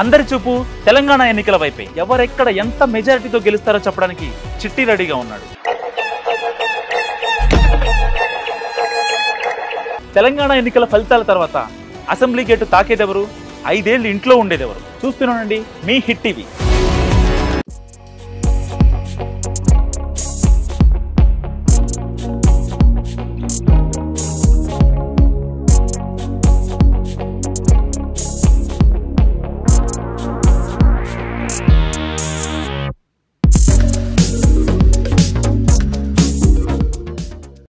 అందరి చూపు తెలంగాణ ఎన్నికల వైపే. ఎవరెక్కడ ఎంత మెజారిటీతో గెలుస్తారో చెప్పడానికి చిట్టి రెడీగా ఉన్నాడు. తెలంగాణ ఎన్నికల ఫలితాల తర్వాత అసెంబ్లీ గేటు తాకేదెవరు? ఐదేళ్ళు ఇంట్లో ఉండేదెవరు? చూస్తున్నానండి మీ హిట్ టీవీ.